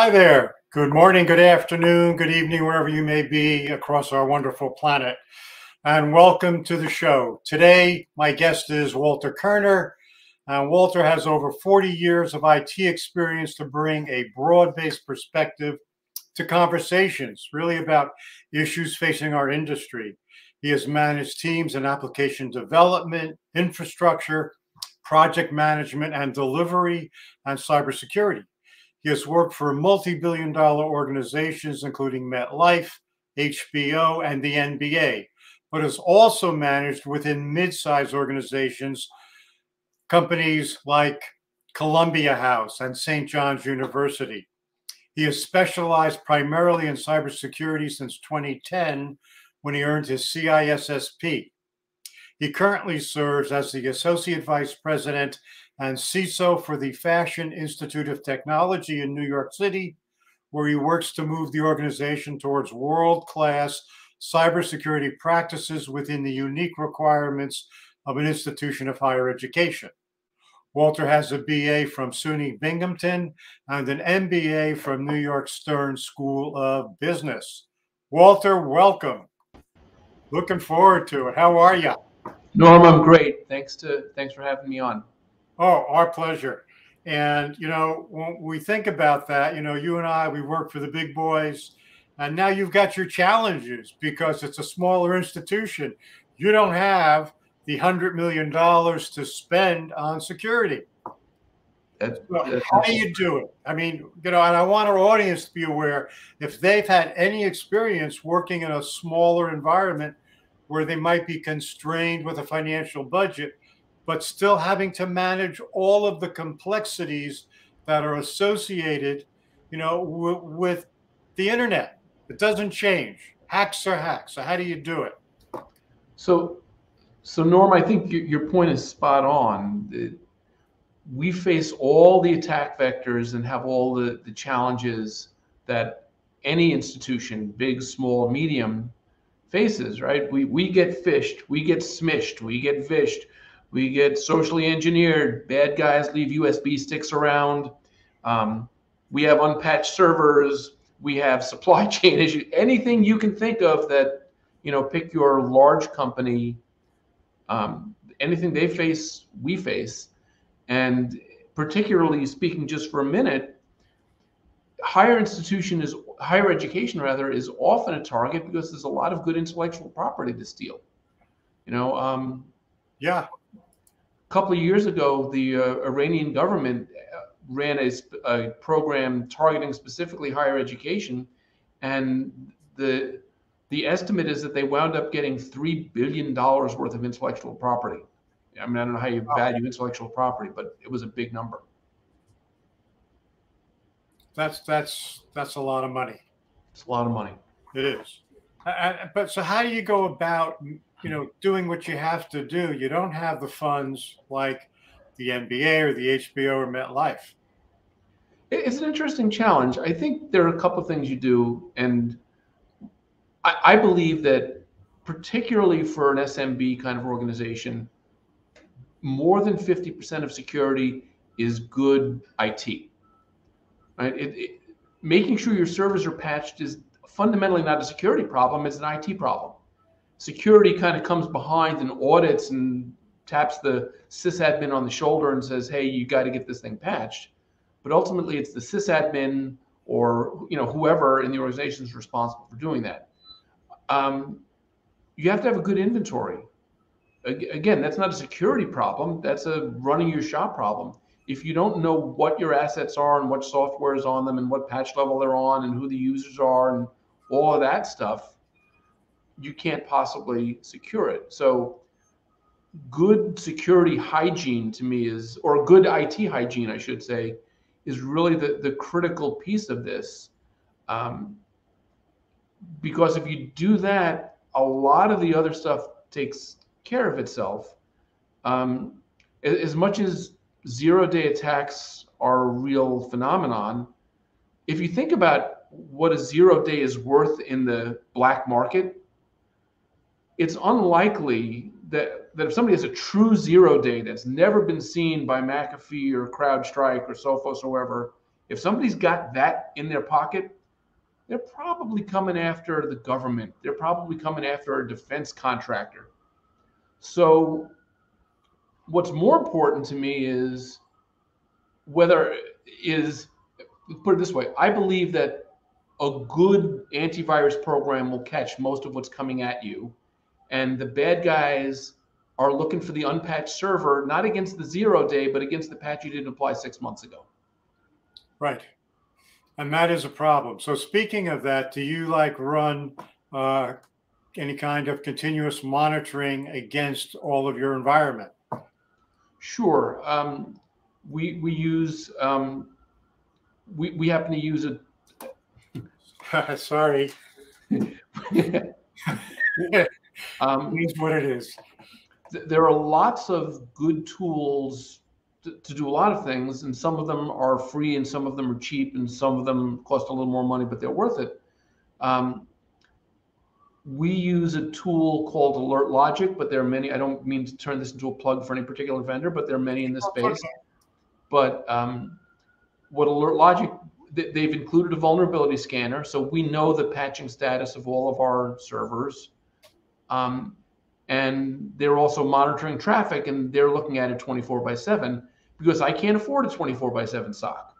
Hi there. Good morning, good afternoon, good evening, wherever you may be across our wonderful planet. And welcome to the show. Today, my guest is Walter Kerner. Uh, Walter has over 40 years of IT experience to bring a broad based perspective to conversations, really about issues facing our industry. He has managed teams in application development, infrastructure, project management and delivery, and cybersecurity. He has worked for multi billion dollar organizations, including MetLife, HBO, and the NBA, but has also managed within mid sized organizations companies like Columbia House and St. John's University. He has specialized primarily in cybersecurity since 2010 when he earned his CISSP. He currently serves as the Associate Vice President and CISO for the Fashion Institute of Technology in New York City, where he works to move the organization towards world class cybersecurity practices within the unique requirements of an institution of higher education. Walter has a BA from SUNY Binghamton and an MBA from New York Stern School of Business. Walter, welcome. Looking forward to it. How are you? Norm, I'm great. Thanks to thanks for having me on. Oh, our pleasure. And you know, when we think about that, you know, you and I, we work for the big boys, and now you've got your challenges because it's a smaller institution. You don't have the hundred million dollars to spend on security. That's, that's how do you do it? I mean, you know, and I want our audience to be aware if they've had any experience working in a smaller environment where they might be constrained with a financial budget, but still having to manage all of the complexities that are associated, you know, with the internet. It doesn't change. Hacks are hacks. So how do you do it? So so, Norm, I think your point is spot on. We face all the attack vectors and have all the, the challenges that any institution, big, small, medium, faces, right? We, we get phished, we get smished, we get vished, we get socially engineered, bad guys leave USB sticks around. Um, we have unpatched servers, we have supply chain issues, anything you can think of that, you know, pick your large company um, anything they face, we face. And particularly speaking just for a minute, higher institution is higher education rather is often a target because there's a lot of good intellectual property to steal. You know, um, yeah. A couple of years ago, the uh, Iranian government uh, ran a, a program targeting specifically higher education, and the the estimate is that they wound up getting $3 billion worth of intellectual property. I mean, I don't know how you value intellectual property, but it was a big number. That's that's that's a lot of money. It's a lot of money. It is. but so how do you go about you know doing what you have to do? You don't have the funds like the NBA or the HBO or MetLife. It's an interesting challenge. I think there are a couple of things you do, and I, I believe that particularly for an SMB kind of organization, more than 50% of security is good IT. Right? It, it, making sure your servers are patched is fundamentally not a security problem, it's an IT problem. Security kind of comes behind and audits and taps the sysadmin on the shoulder and says, hey, you got to get this thing patched. But ultimately, it's the sysadmin or you know whoever in the organization is responsible for doing that um, you have to have a good inventory. Again, that's not a security problem. That's a running your shop problem. If you don't know what your assets are and what software is on them and what patch level they're on and who the users are and all of that stuff, you can't possibly secure it. So, good security hygiene to me is, or good IT hygiene, I should say, is really the, the critical piece of this. Um, because if you do that, a lot of the other stuff takes care of itself. Um, as much as zero day attacks are a real phenomenon, if you think about what a zero day is worth in the black market, it's unlikely that, that if somebody has a true zero day that's never been seen by McAfee or CrowdStrike or Sophos or whoever, If somebody's got that in their pocket, they're probably coming after the government. They're probably coming after a defense contractor. So, what's more important to me is whether is put it this way. I believe that a good antivirus program will catch most of what's coming at you, and the bad guys are looking for the unpatched server, not against the zero day, but against the patch you didn't apply six months ago. Right. And that is a problem. So speaking of that, do you like run uh, any kind of continuous monitoring against all of your environment? Sure. Um, we we use um, we we happen to use a. Sorry. um, it is what it is. Th- there are lots of good tools to, to, do a lot of things, and some of them are free, and some of them are cheap, and some of them cost a little more money, but they're worth it. Um, we use a tool called Alert Logic, but there are many. I don't mean to turn this into a plug for any particular vendor, but there are many in this space. But um, what Alert Logic they've included a vulnerability scanner, so we know the patching status of all of our servers. Um, and they're also monitoring traffic and they're looking at it 24 by 7 because I can't afford a 24 by 7 SOC.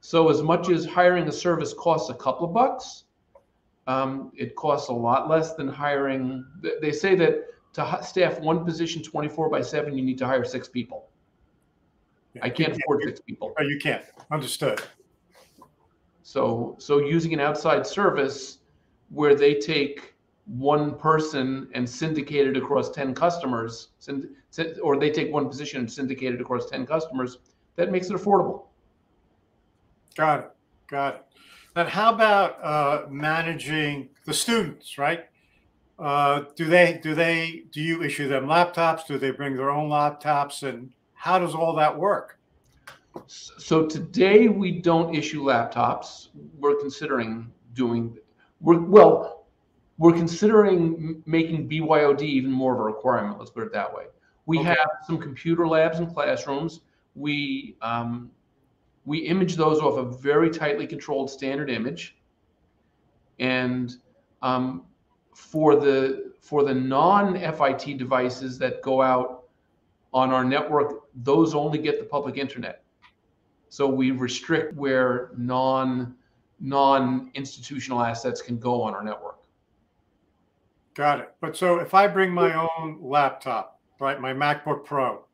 So as much as hiring a service costs a couple of bucks, um, it costs a lot less than hiring. They say that to staff one position 24 by 7, you need to hire six people. Yeah, I can't afford six people. Oh, you can't. Understood. So, so using an outside service where they take one person and syndicate it across 10 customers, or they take one position and syndicate it across 10 customers, that makes it affordable. Got it. Got it. And how about uh, managing the students, right? Uh, do they do they do you issue them laptops? Do they bring their own laptops? And how does all that work? So today we don't issue laptops. We're considering doing. We're, well, we're considering making BYOD even more of a requirement. Let's put it that way. We okay. have some computer labs and classrooms. We um, we image those off a very tightly controlled standard image, and um, for the for the non-FIT devices that go out on our network, those only get the public internet. So we restrict where non non institutional assets can go on our network. Got it. But so if I bring my own laptop, right, my MacBook Pro,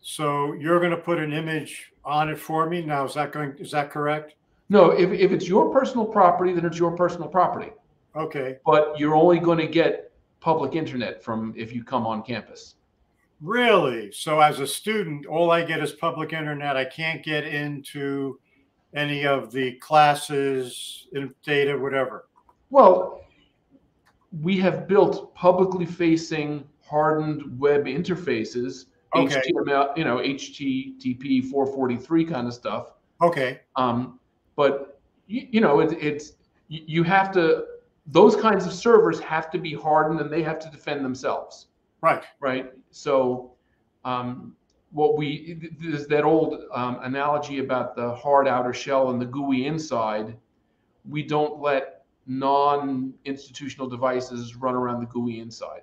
so you're going to put an image on it for me now. Is that going? Is that correct? No. If if it's your personal property, then it's your personal property. Okay. But you're only going to get public internet from if you come on campus. Really? So as a student, all I get is public internet. I can't get into any of the classes, data, whatever. Well, we have built publicly facing hardened web interfaces, okay. HTML, you know, HTTP 443 kind of stuff. Okay. Um, but you, you know, it, it's you have to those kinds of servers have to be hardened and they have to defend themselves. Right. Right. So, um, what we there's that old um, analogy about the hard outer shell and the gooey inside. We don't let non-institutional devices run around the gooey inside.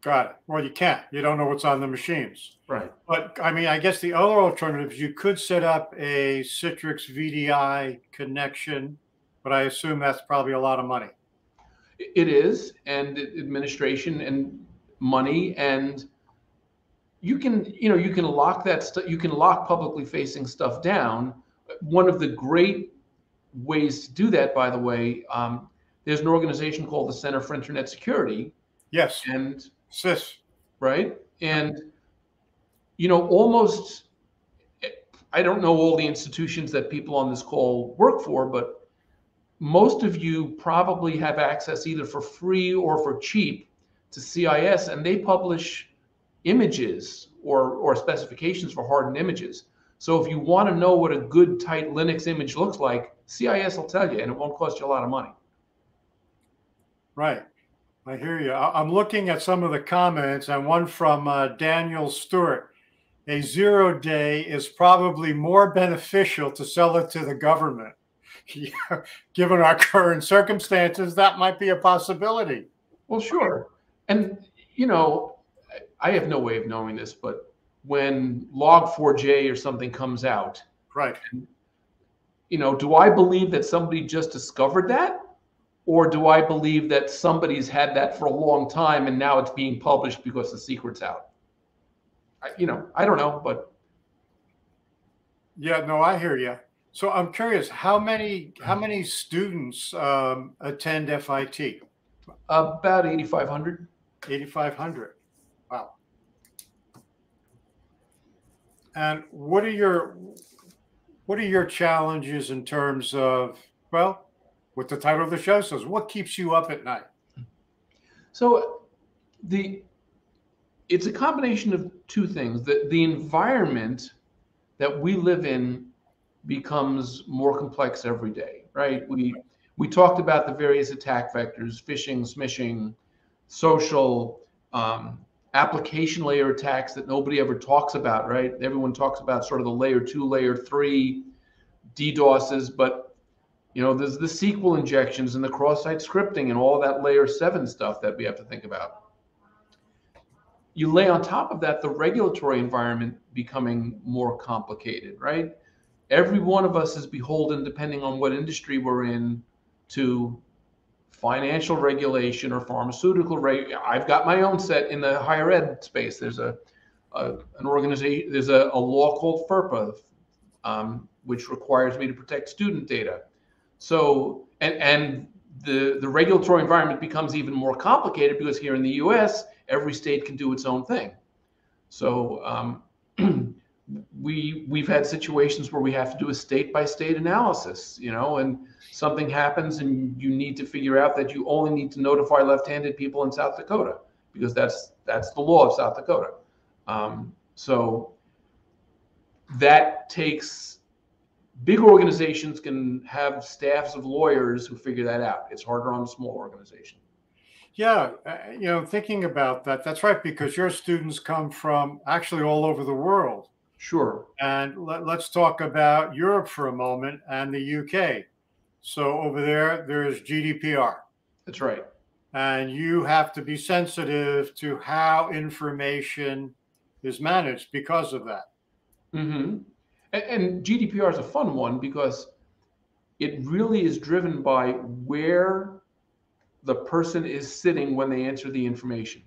Got it. Well, you can't. You don't know what's on the machines. Right. But I mean, I guess the other alternatives, you could set up a Citrix VDI connection, but I assume that's probably a lot of money. It is, and administration and money, and you can, you know, you can lock that stuff. You can lock publicly facing stuff down. One of the great ways to do that, by the way, um, there's an organization called the Center for Internet Security. Yes. And CIS. Right. And, you know, almost, I don't know all the institutions that people on this call work for, but most of you probably have access either for free or for cheap to CIS, and they publish images or, or specifications for hardened images. So if you want to know what a good tight Linux image looks like, CIS will tell you, and it won't cost you a lot of money. Right. I hear you. I'm looking at some of the comments, and one from uh, Daniel Stewart. a zero day is probably more beneficial to sell it to the government. Given our current circumstances, that might be a possibility. Well, sure. And, you know, I have no way of knowing this, but when log4j or something comes out, right? You know, do I believe that somebody just discovered that, or do I believe that somebody's had that for a long time and now it's being published because the secret's out? I, you know, I don't know, but yeah, no, I hear you. So I'm curious, how many how many students um, attend FIT? About 8,500. 8,500. Wow. And what are your what are your challenges in terms of well, what the title of the show says, what keeps you up at night? So the it's a combination of two things. The the environment that we live in becomes more complex every day, right? We we talked about the various attack vectors, phishing, smishing, social, um, application layer attacks that nobody ever talks about, right? Everyone talks about sort of the layer two, layer three DDoSes, but you know, there's the SQL injections and the cross-site scripting and all that layer seven stuff that we have to think about. You lay on top of that the regulatory environment becoming more complicated, right? Every one of us is beholden, depending on what industry we're in, to financial regulation or pharmaceutical reg. I've got my own set in the higher ed space. There's a, a an organization. There's a, a law called FERPA, um, which requires me to protect student data. So and and the the regulatory environment becomes even more complicated because here in the U.S. every state can do its own thing. So um, we we've had situations where we have to do a state by state analysis, you know, and something happens and you need to figure out that you only need to notify left-handed people in South Dakota because that's that's the law of South Dakota. Um, so that takes big organizations can have staffs of lawyers who figure that out. It's harder on a small organization. Yeah, uh, you know, thinking about that, that's right, because your students come from actually all over the world. Sure. And let, us talk about Europe for a moment and the UK. So over there, there's GDPR. That's right. And you have to be sensitive to how information is managed because of that. Mm-hmm. And, and GDPR is a fun one because it really is driven by where the person is sitting when they enter the information.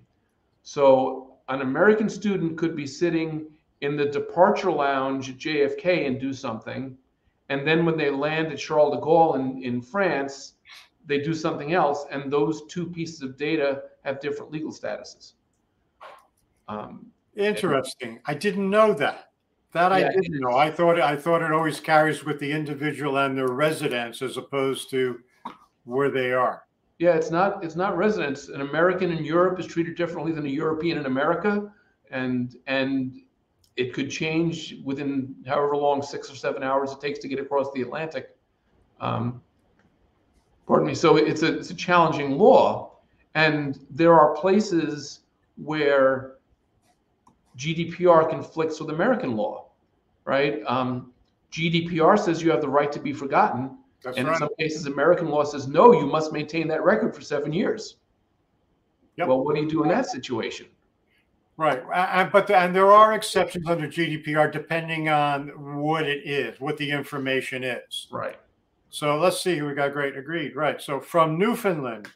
So an American student could be sitting in the departure lounge at JFK and do something. And then when they land at Charles de Gaulle in, in France, they do something else. And those two pieces of data have different legal statuses. Um, Interesting. I didn't know that. That I didn't know. I thought I thought it always carries with the individual and their residence as opposed to where they are. Yeah, it's not it's not residence. An American in Europe is treated differently than a European in America, and and it could change within however long, six or seven hours it takes to get across the Atlantic. Um, pardon me. So it's a, it's a challenging law. And there are places where GDPR conflicts with American law, right? Um, GDPR says you have the right to be forgotten. That's and right. in some cases, American law says, no, you must maintain that record for seven years. Yep. Well, what do you do in that situation? Right, and, but the, and there are exceptions under GDPR depending on what it is, what the information is. Right. So let's see. We got great agreed. Right. So from Newfoundland,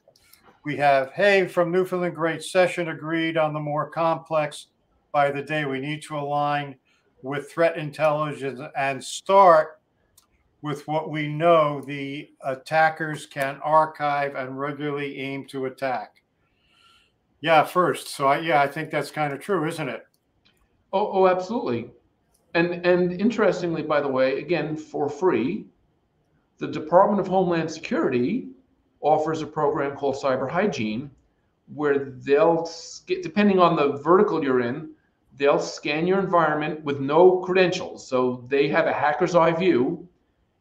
we have hey from Newfoundland, great session agreed on the more complex. By the day, we need to align with threat intelligence and start with what we know the attackers can archive and regularly aim to attack. Yeah, first. So I, yeah, I think that's kind of true, isn't it? Oh, oh, absolutely. And and interestingly, by the way, again for free, the Department of Homeland Security offers a program called Cyber Hygiene, where they'll depending on the vertical you're in, they'll scan your environment with no credentials. So they have a hacker's eye view,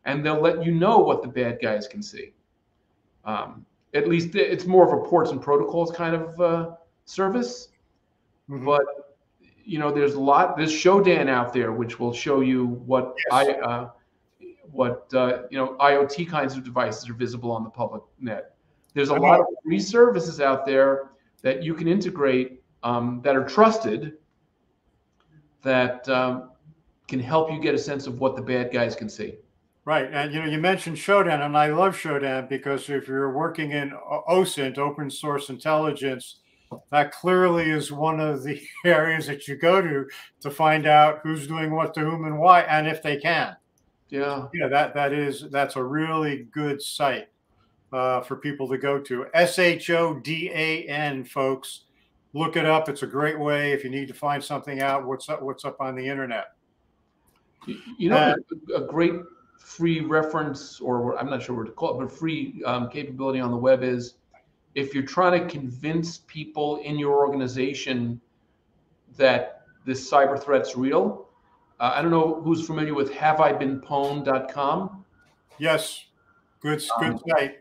and they'll let you know what the bad guys can see. Um, at least it's more of a ports and protocols kind of uh, service. Mm-hmm. But you know, there's a lot. There's Shodan out there, which will show you what yes. I, uh, what uh, you know, IoT kinds of devices are visible on the public net. There's a lot of free services out there that you can integrate um, that are trusted that um, can help you get a sense of what the bad guys can see. Right, and you know you mentioned Shodan, and I love Shodan because if you're working in OSINT, open source intelligence, that clearly is one of the areas that you go to to find out who's doing what to whom and why, and if they can. Yeah, yeah, that that is that's a really good site uh, for people to go to. S H O D A N, folks. Look it up. It's a great way if you need to find something out. What's up? What's up on the internet? You know, uh, a great free reference, or I'm not sure what to call it, but free um, capability on the web is if you're trying to convince people in your organization that this cyber threat's real. Uh, I don't know who's familiar with haveibeenpwned.com. Yes, good, good um, site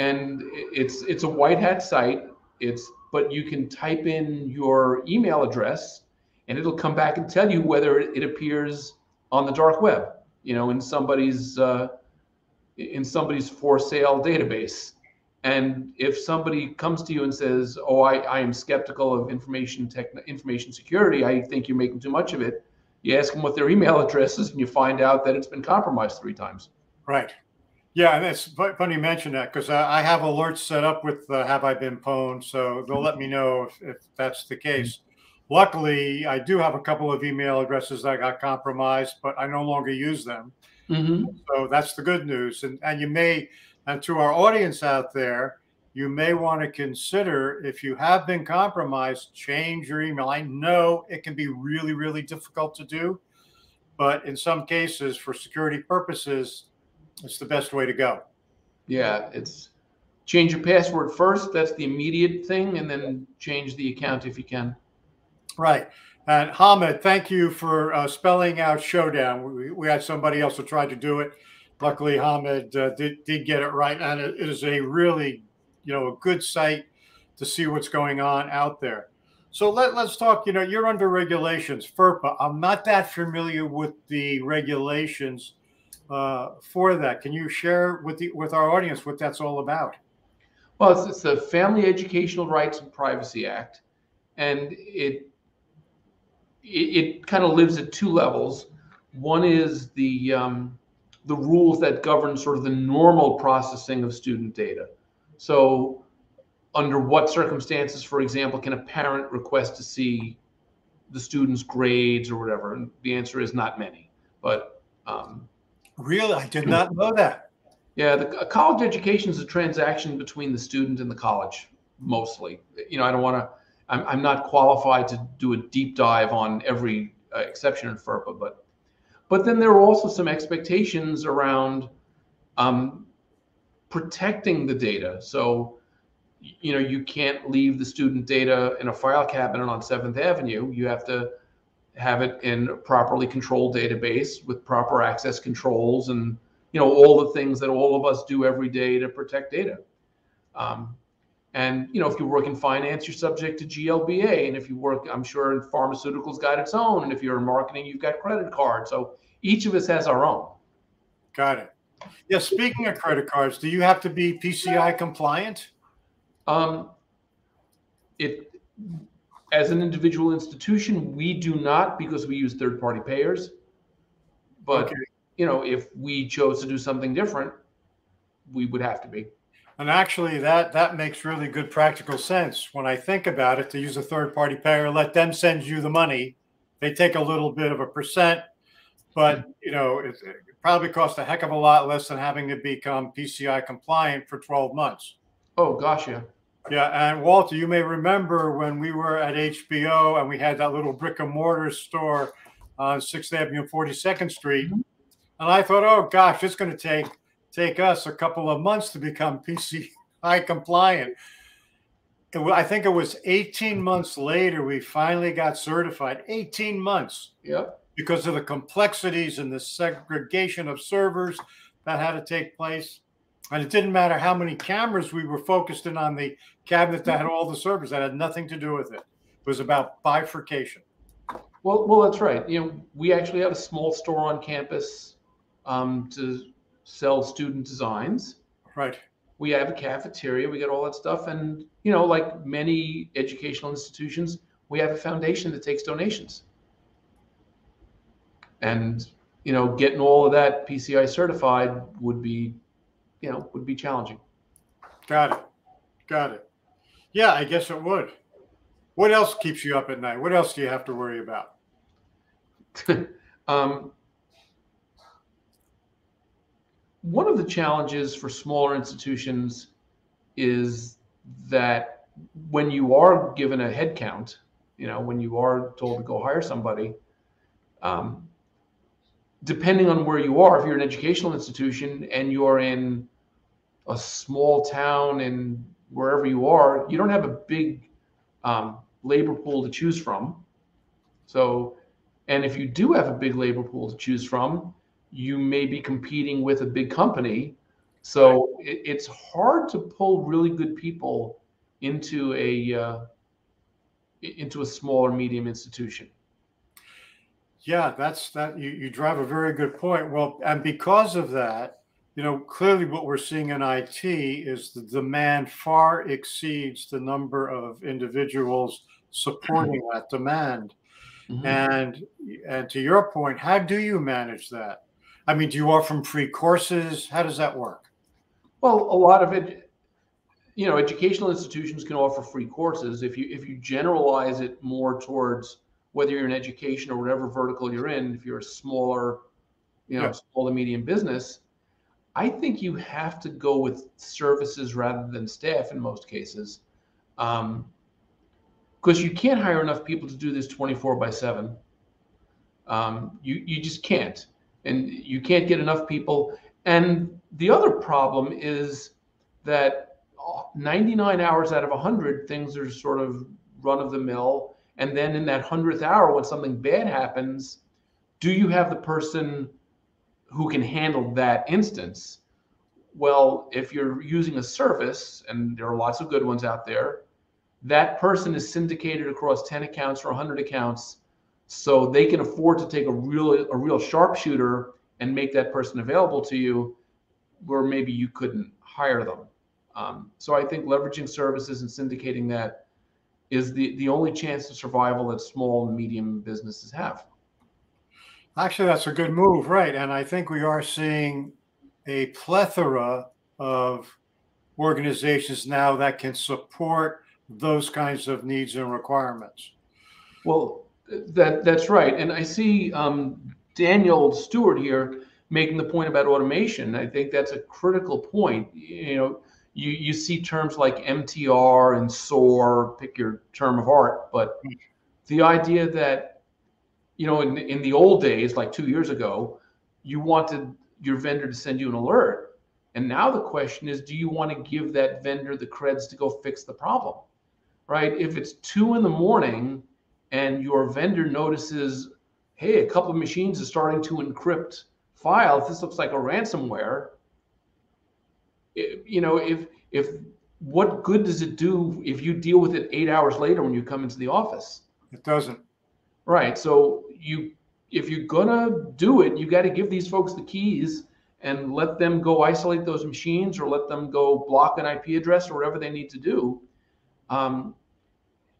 and it's it's a white hat site. It's but you can type in your email address and it'll come back and tell you whether it appears on the dark web, you know, in somebody's uh, in somebody's for sale database. And if somebody comes to you and says, "Oh, I, I am skeptical of information tech information security. I think you're making too much of it," you ask them what their email address is, and you find out that it's been compromised three times. Right. Yeah, and it's funny you mention that because I have alerts set up with uh, Have I Been Pwned, so they'll let me know if, if that's the case. Luckily, I do have a couple of email addresses that got compromised, but I no longer use them. Mm-hmm. So that's the good news. And and you may, and to our audience out there, you may want to consider if you have been compromised, change your email. I know it can be really, really difficult to do, but in some cases, for security purposes, it's the best way to go. Yeah, it's change your password first. That's the immediate thing, and then change the account if you can. Right. And Hamid, thank you for uh, spelling out Shodan. We, we had somebody else who tried to do it. Luckily, Hamid uh, did, did get it right. And it is a really, you know, a good site to see what's going on out there. So let, let's talk, you know, you're under regulations, FERPA. I'm not that familiar with the regulations uh, for that. Can you share with the with our audience what that's all about? Well, it's, it's the Family Educational Rights and Privacy Act, and it it, it kind of lives at two levels. One is the um, the rules that govern sort of the normal processing of student data. So, under what circumstances, for example, can a parent request to see the student's grades or whatever? And the answer is not many. But um, Really? I did not know that. Yeah, the college education is a transaction between the student and the college, mostly. You know, I don't want to, I'm, I'm not qualified to do a deep dive on every uh, exception in FERPA, but but then there are also some expectations around um, protecting the data. So, you know, you can't leave the student data in a file cabinet on Seventh Avenue. You have to have it in a properly controlled database with proper access controls and you know all the things that all of us do every day to protect data. Um, and you know, if you work in finance, you're subject to GLBA, and if you work, I'm sure in pharmaceuticals, got its own, and if you're in marketing, you've got credit cards. So each of us has our own. Got it. Yeah. Speaking of credit cards, do you have to be PCI compliant? Um, it as an individual institution, we do not because we use third party payers. But okay. you know, if we chose to do something different, we would have to be. And actually, that that makes really good practical sense when I think about it. To use a third party payer, let them send you the money. They take a little bit of a percent, but you know it, it probably costs a heck of a lot less than having to become PCI compliant for 12 months. Oh gosh, yeah. Yeah, and Walter, you may remember when we were at HBO and we had that little brick and mortar store on Sixth Avenue Forty Second Street, mm-hmm. and I thought, oh gosh, it's going to take take us a couple of months to become PCI compliant. I think it was 18 months later we finally got certified. 18 months. Yep. Because of the complexities and the segregation of servers that had to take place. And it didn't matter how many cameras we were focused in on the cabinet that had all the servers. That had nothing to do with it. It was about bifurcation. Well, well, that's right. You know, we actually have a small store on campus um, to sell student designs. Right. We have a cafeteria. We get all that stuff, and you know, like many educational institutions, we have a foundation that takes donations. And you know, getting all of that PCI certified would be, you know, would be challenging. Got it. Got it. Yeah, I guess it would. What else keeps you up at night? What else do you have to worry about? um, one of the challenges for smaller institutions is that when you are given a headcount, you know, when you are told to go hire somebody, um, depending on where you are, if you're an educational institution and you're in a small town and wherever you are, you don't have a big um, labor pool to choose from. So, and if you do have a big labor pool to choose from, you may be competing with a big company. So it, it's hard to pull really good people into a uh, into a smaller medium institution. Yeah, that's that. You, you drive a very good point. Well, and because of that, you know, clearly what we're seeing in IT is the demand far exceeds the number of individuals supporting that demand. Mm-hmm. And and to your point, how do you manage that? I mean, do you offer free courses? How does that work? Well, a lot of it, you know, educational institutions can offer free courses. If you if you generalize it more towards whether you're in education or whatever vertical you're in, if you're a smaller, you know, yeah. small to medium business, I think you have to go with services rather than staff in most cases. Um, because you can't hire enough people to do this 24 by 7 um, you you just can't and you can't get enough people. And the other problem is that 99 hours out of 100 things are sort of run of the mill. And then in that 100th hour when something bad happens do you have the person who can handle that instance? Well if you're using a service and there are lots of good ones out there that person is syndicated across 10 accounts or 100 accounts so they can afford to take a real a real sharpshooter and make that person available to you where maybe you couldn't hire them um, so i think leveraging services and syndicating that is the, the only chance of survival that small and medium businesses have actually that's a good move right and i think we are seeing a plethora of organizations now that can support those kinds of needs and requirements. Well, that that's right, and I see um, Daniel Stewart here making the point about automation. I think that's a critical point. You know, you you see terms like MTR and SOAR, pick your term of art, but the idea that you know in in the old days, like two years ago, you wanted your vendor to send you an alert, and now the question is, do you want to give that vendor the creds to go fix the problem? right? If it's two in the morning and your vendor notices, hey, a couple of machines are starting to encrypt files, this looks like a ransomware. It, you know, if if what good does it do if you deal with it eight hours later when you come into the office? It doesn't. Right. So you if you're gonna do it, you got to give these folks the keys and let them go isolate those machines or let them go block an IP address or whatever they need to do. Um,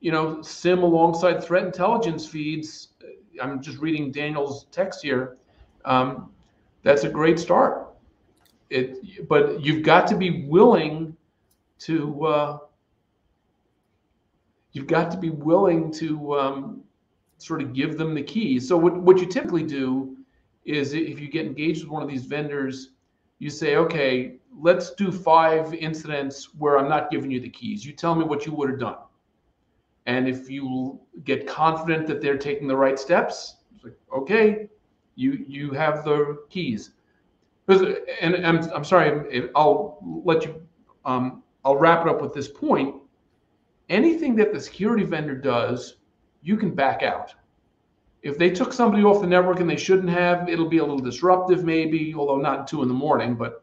you know, SIEM alongside threat intelligence feeds. I'm just reading Daniel's text here. Um, that's a great start. It, but you've got to be willing to. Uh, you've got to be willing to um, sort of give them the keys. So what what you typically do is if you get engaged with one of these vendors, you say, okay, let's do five incidents where I'm not giving you the keys. You tell me what you would have done and if you get confident that they're taking the right steps, like, okay, you you have the keys. And I'm, I'm sorry, I'll let you, um, I'll wrap it up with this point. Anything that the security vendor does, you can back out. If they took somebody off the network and they shouldn't have, it'll be a little disruptive, maybe, although not two in the morning, but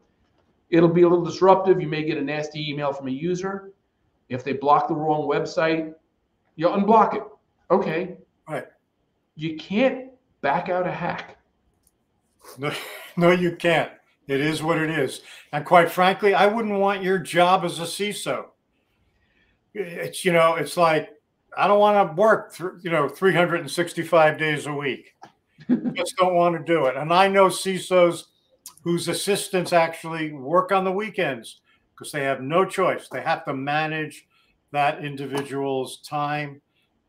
it'll be a little disruptive. You may get a nasty email from a user. If they block the wrong website, you unblock it. Okay. Right. you can't back out a hack. No, no, you can't. It is what it is. And quite frankly, I wouldn't want your job as a CISO. It's, you know, it's like, I don't want to work, you know, 365 days a week. Just don't want to do it. And I know CISOs whose assistants actually work on the weekends because they have no choice. They have to manage that individual's time,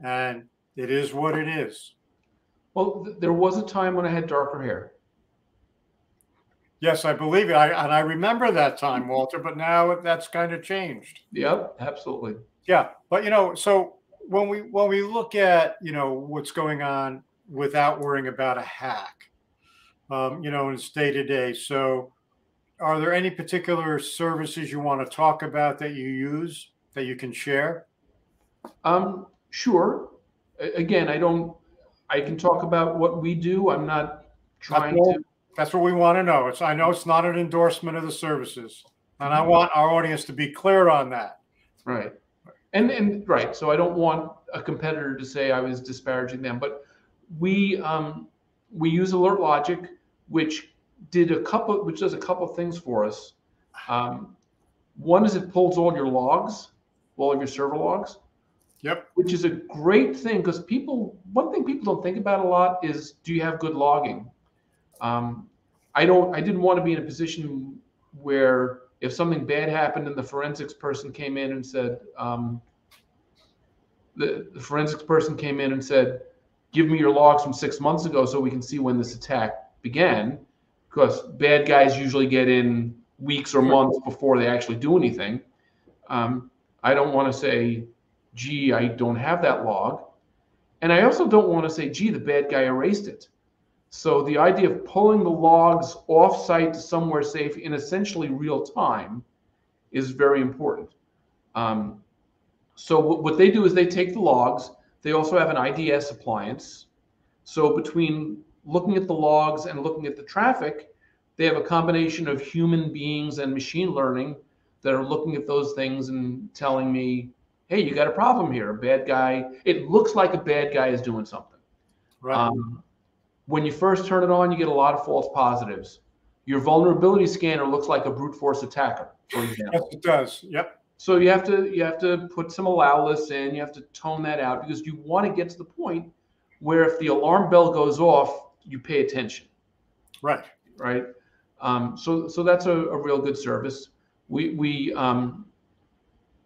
and it is what it is. Well, th- there was a time when I had darker hair. Yes, I believe it. I, and I remember that time, Walter, but now that's kind of changed. Yep, absolutely. Yeah, but you know, so when we when we look at you know what's going on without worrying about a hack, um, you know, in it's day to day. So, are there any particular services you want to talk about that you use that you can share? Um, sure. Again, I don't. I can talk about what we do. I'm not trying all. to. That's what we want to know. It's I know it's not an endorsement of the services, and I want our audience to be clear on that. Right. And and right. So I don't want a competitor to say I was disparaging them, but we um, we use Alert Logic, which did a couple, which does a couple of things for us. Um, one is it pulls all your logs, all of your server logs, Yep. which is a great thing because people. One thing people don't think about a lot is do you have good logging? Um, I don't. I didn't want to be in a position where if something bad happened and the forensics person came in and said, um, the, the forensics person came in and said, give me your logs from six months ago so we can see when this attack began, because bad guys usually get in weeks or months before they actually do anything. Um, I don't want to say, gee, I don't have that log. And I also don't want to say, gee, the bad guy erased it. So the idea of pulling the logs off site to somewhere safe in essentially real time is very important. Um, so what they do is they take the logs. They also have an IDS appliance. So between looking at the logs and looking at the traffic, they have a combination of human beings and machine learning that are looking at those things and telling me, hey, you got a problem here. A bad guy. It looks like a bad guy is doing something. Right. Um, when you first turn it on, you get a lot of false positives. Your vulnerability scanner looks like a brute force attacker, for example. yes, it does. Yep. So you have to you have to put some allow lists in. You have to tone that out because you want to get to the point where if the alarm bell goes off, you pay attention, Right. right? Um, so so that's a, a real good service. We we um,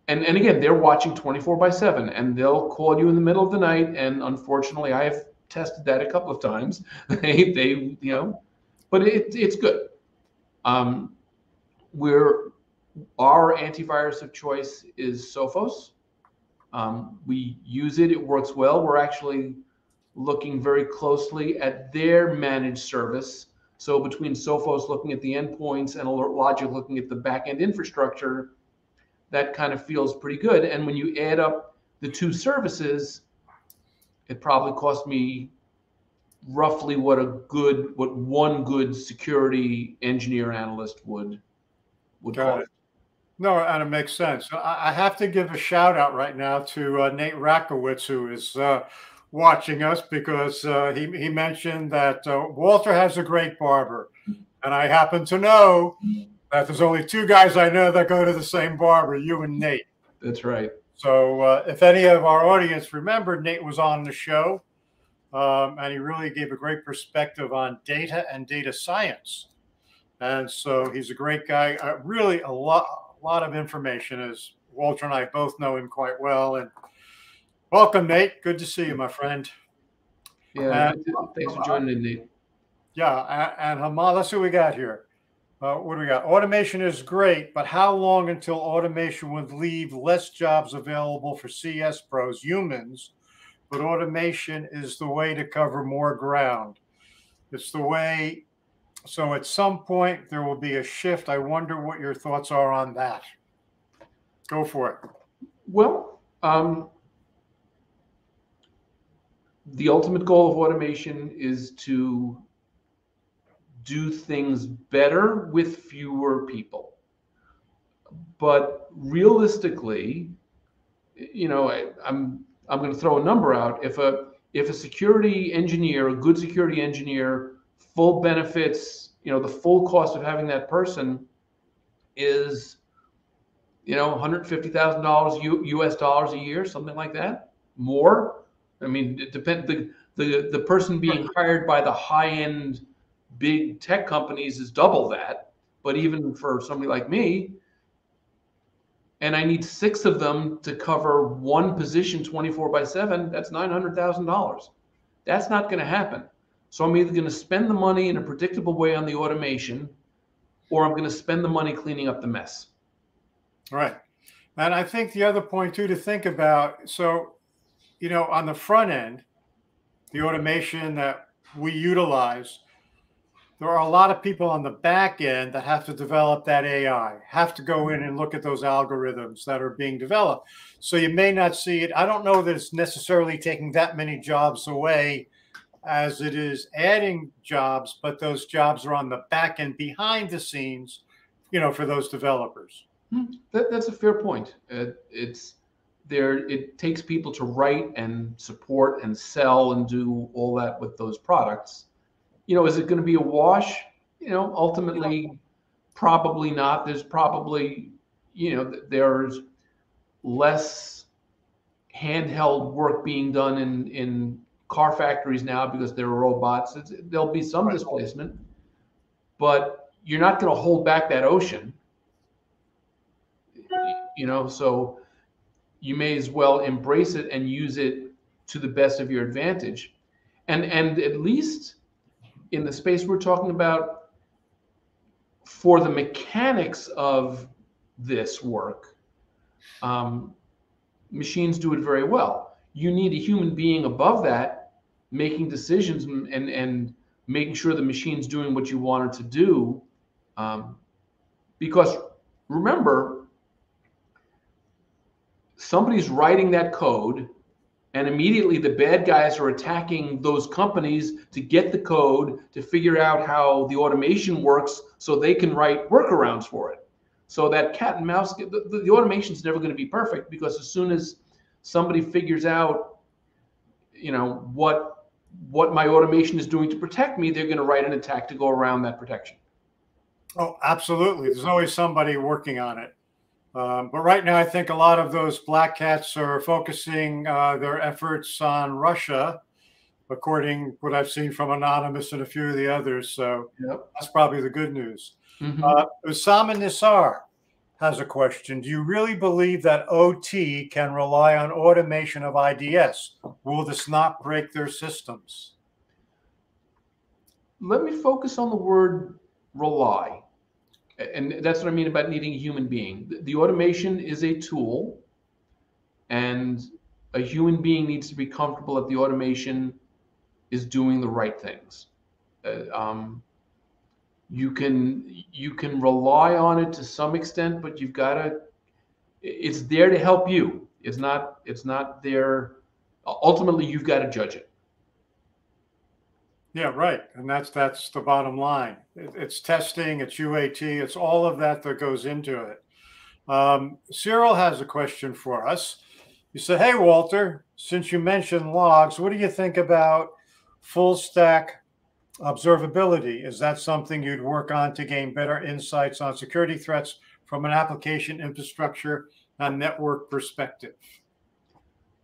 and and again they're watching 24 by 7 and they'll call you in the middle of the night and unfortunately i have tested that a couple of times. They they you know but it, it's good. Um we're our antivirus of choice is sophos. Um, we use it it works well. We're actually looking very closely at their managed service so between sophos looking at the endpoints and alert logic looking at the backend infrastructure that kind of feels pretty good. And when you add up the two services, it probably cost me roughly what a good, what one good security engineer analyst would would Got cost. No, and it makes sense. I, I have to give a shout out right now to uh, Nate Rakowitz, who is uh, watching us because uh, he, he mentioned that uh, Walter has a great barber. And I happen to know that there's only two guys I know that go to the same barber, you and Nate. That's right. So uh, if any of our audience remembered, Nate was on the show, um, and he really gave a great perspective on data and data science. And so he's a great guy. Uh, really, a lot, a lot of information. As Walter and I both know him quite well. And welcome, Nate. Good to see you, my friend. Yeah. And- thanks for joining in, Nate. Yeah, and, and Hamad, let's see what we got here. Uh, what do we got? Automation is great, but how long until automation would leave less jobs available for CS pros, humans? But automation is the way to cover more ground. It's the way. So at some point there will be a shift. I wonder what your thoughts are on that. Go for it. Well, um, the ultimate goal of automation is to do things better with fewer people. But realistically, you know, I, I'm I'm going to throw a number out. If a if a security engineer, a good security engineer, full benefits, you know, the full cost of having that person is, you know, $150,000 US dollars a year, something like that, more. I mean, it depends. The, the, the person being hired by the high end big tech companies is double that. But even for somebody like me, and I need six of them to cover one position 24 by 7, that's $900,000. That's not going to happen. So I'm either going to spend the money in a predictable way on the automation or I'm going to spend the money cleaning up the mess. Right. And I think the other point too to think about so, you know, on the front end, the automation that we utilize, there are a lot of people on the back end that have to develop that AI, have to go in and look at those algorithms that are being developed. So you may not see it. I don't know that it's necessarily taking that many jobs away as it is adding jobs, but those jobs are on the back end behind the scenes, you know, for those developers. Hmm. That, that's a fair point. it's there. It takes people to write and support and sell and do all that with those products you know, is it going to be a wash? You know, ultimately, probably not. There's probably, you know, there's less handheld work being done in in car factories now because there are robots. It's, there'll be some right. displacement, but you're not going to hold back that ocean. You know, so you may as well embrace it and use it to the best of your advantage. And and at least in the space we're talking about for the mechanics of this work, um, machines do it very well. You need a human being above that making decisions and, and making sure the machine's doing what you want it to do. Um, because remember, somebody's writing that code and immediately the bad guys are attacking those companies to get the code to figure out how the automation works so they can write workarounds for it. So that cat and mouse the, the, automation is never going to be perfect because as soon as somebody figures out you know what what my automation is doing to protect me they're going to write an attack to go around that protection. Oh absolutely. There's always somebody working on it um, but right now, I think a lot of those black hats are focusing uh, their efforts on Russia, according to what I've seen from Anonymous and a few of the others. So yep. that's probably the good news. Mm-hmm. Uh, Osama Nisar has a question. Do you really believe that OT can rely on automation of IDS? Will this not break their systems? Let me focus on the word rely and that's what I mean about needing a human being. The, automation is a tool, and a human being needs to be comfortable that the automation is doing the right things. Uh, um, you can you can rely on it to some extent, but you've got to. It's there to help you. It's not. It's not there. Ultimately, you've got to judge it. Yeah, right. And that's that's the bottom line. It, it's testing, it's UAT, it's all of that that goes into it. Um, Cyril has a question for us. He said, Hey, Walter, since you mentioned logs, what do you think about full stack observability? Is that something you'd work on to gain better insights on security threats from an application infrastructure and network perspective?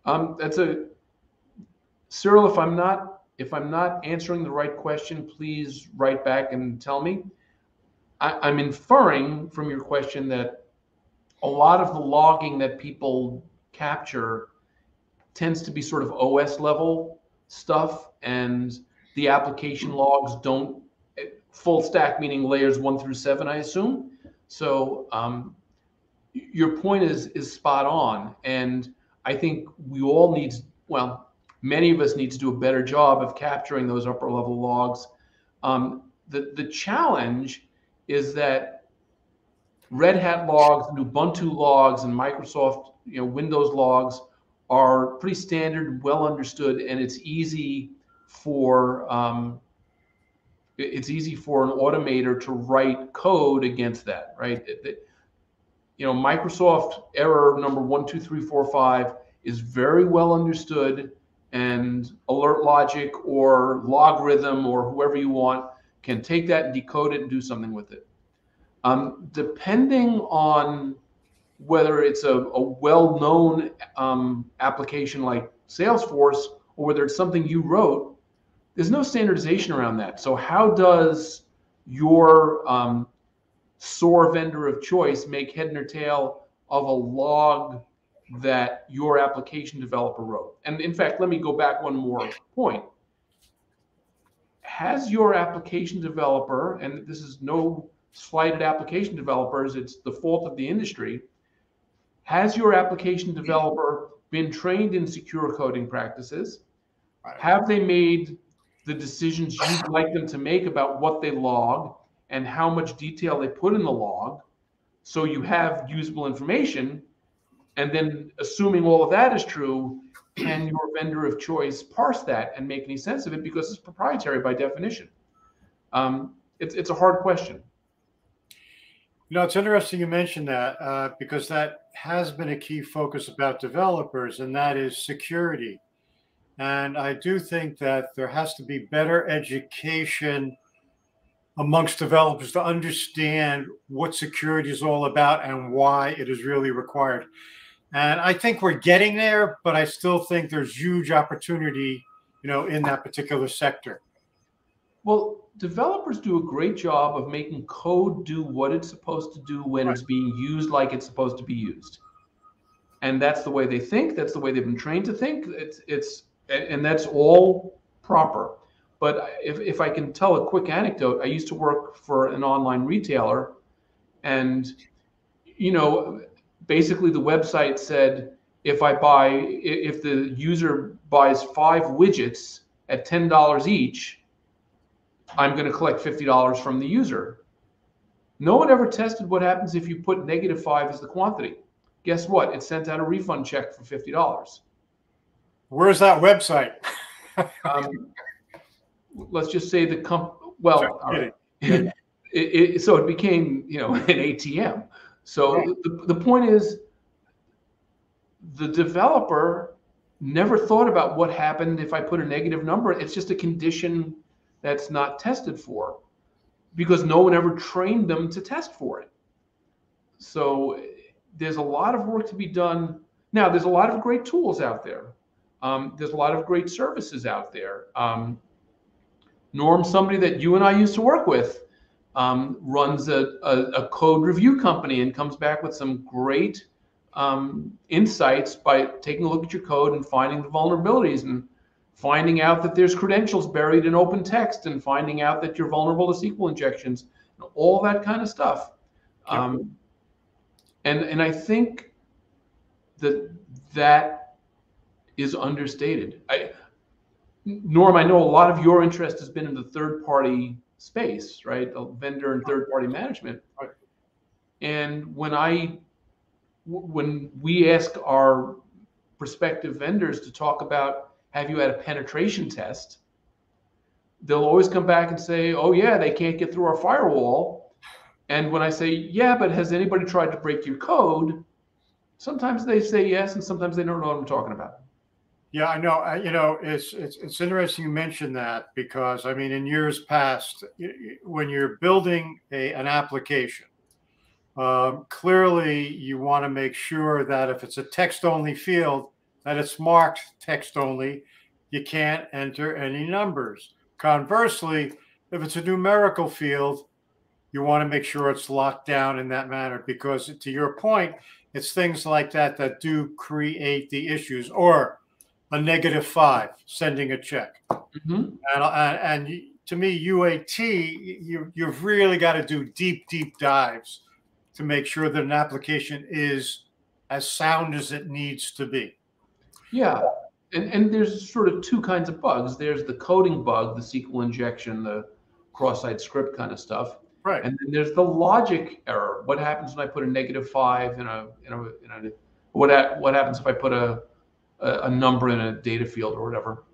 Um, that's a Cyril, if I'm not if I'm not answering the right question, please write back and tell me. I, am inferring from your question that a lot of the logging that people capture tends to be sort of OS level stuff, and the application logs don't full stack, meaning layers one through seven, I assume. So um, your point is is spot on, and I think we all need well many of us need to do a better job of capturing those upper level logs. Um, the, the challenge is that Red Hat logs and Ubuntu logs and Microsoft, you know, Windows logs are pretty standard, well understood, and it's easy for um, it's easy for an automator to write code against that, right? It, it, you know, Microsoft error number one, two, three, four, five is very well understood and alert logic or LogRhythm or whoever you want can take that and decode it and do something with it. Um, depending on whether it's a, a well-known um, application like Salesforce or whether it's something you wrote, there's no standardization around that. So how does your um, SOAR vendor of choice make head or tail of a log that your application developer wrote? And in fact, let me go back one more point. Has your application developer, and this is no slighted application developers, it's the fault of the industry, has your application developer been trained in secure coding practices? Have they made the decisions you'd like them to make about what they log and how much detail they put in the log so you have usable information? And then, assuming all of that is true, can your vendor of choice parse that and make any sense of it because it's proprietary by definition? Um, it's, it's a hard question. You know, it's interesting you mentioned that uh, because that has been a key focus about developers, and that is security. And I do think that there has to be better education amongst developers to understand what security is all about and why it is really required. And I think we're getting there, but I still think there's huge opportunity, you know, in that particular sector. Well, developers do a great job of making code do what it's supposed to do when right. it's being used like it's supposed to be used. And that's the way they think. That's the way they've been trained to think. It's it's and that's all proper. But if, if I can tell a quick anecdote, I used to work for an online retailer, and you know, basically the website said if I buy if the user buys five widgets at ten dollars each, I'm going to collect fifty dollars from the user. No one ever tested what happens if you put negative five as the quantity. Guess what? It sent out a refund check for fifty dollars. Where's that website? um, let's just say the comp. Well, right. it, it, so it became you know an ATM. So right. the, the point is, the developer never thought about what happened if I put a negative number. It's just a condition that's not tested for because no one ever trained them to test for it. So there's a lot of work to be done. Now, there's a lot of great tools out there. Um, there's a lot of great services out there. Um, Norm, somebody that you and I used to work with, um, runs a, a, a, code review company and comes back with some great um, insights by taking a look at your code and finding the vulnerabilities and finding out that there's credentials buried in open text and finding out that you're vulnerable to SQL injections, and all that kind of stuff. Um, and and I think that that is understated. I, Norm, I know a lot of your interest has been in the third party space, right? A vendor and third party management. And when I, when we ask our prospective vendors to talk about, have you had a penetration test? They'll always come back and say, oh, yeah, they can't get through our firewall. And when I say, yeah, but has anybody tried to break your code? Sometimes they say yes, and sometimes they don't know what I'm talking about. Yeah, I know. I, you know, it's it's it's interesting you mentioned that because I mean, in years past, when you're building a an application, um, clearly you want to make sure that if it's a text only field, that it's marked text only. You can't enter any numbers. Conversely, if it's a numerical field, you want to make sure it's locked down in that manner because, to your point, it's things like that that do create the issues. Or a negative five sending a check. Mm-hmm. And, and, and, to me, UAT, you, you've really got to do deep, deep dives to make sure that an application is as sound as it needs to be. Yeah. And, and there's sort of two kinds of bugs. There's the coding bug, the SQL injection, the cross-site script kind of stuff. Right. And then there's the logic error. What happens when I put a negative five in a in a, in a what what happens if I put a a, number in a data field or whatever.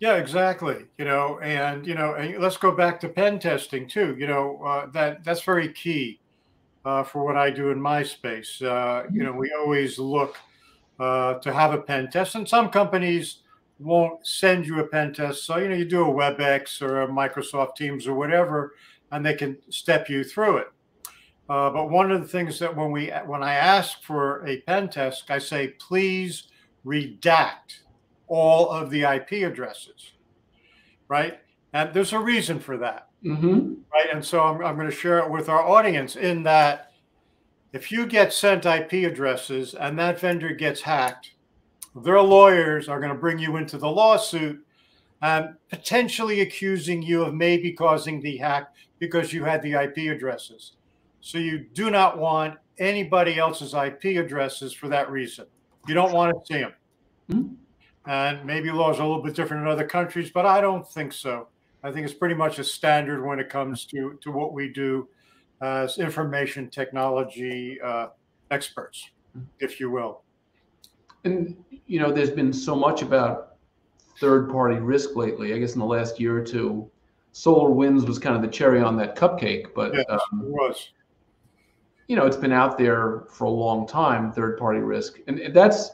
Yeah, exactly. You know, and you know, and let's go back to pen testing too. You know, uh, that that's very key uh, for what I do in my space. Uh, you know, we always look uh, to have a pen test, and some companies won't send you a pen test. So, you know, you do a WebEx or a Microsoft Teams or whatever, and they can step you through it. Uh, but one of the things that when we when I ask for a pen test, I say please redact all of the IP addresses, right? And there's a reason for that, Mm-hmm. right? And so I'm, I'm going to share it with our audience in that if you get sent IP addresses and that vendor gets hacked, their lawyers are going to bring you into the lawsuit and potentially accusing you of maybe causing the hack because you had the IP addresses. So you do not want anybody else's IP addresses for that reason. You don't want to see them. Mhm. And maybe laws are a little bit different in other countries, but I don't think so. I think it's pretty much a standard when it comes to, to what we do as information technology uh, experts, if you will. And you know, there's been so much about third-party risk lately. I guess in the last year or two, SolarWinds was kind of the cherry on that cupcake. But Yes, um, it was. You know, it's been out there for a long time, third-party risk, and that's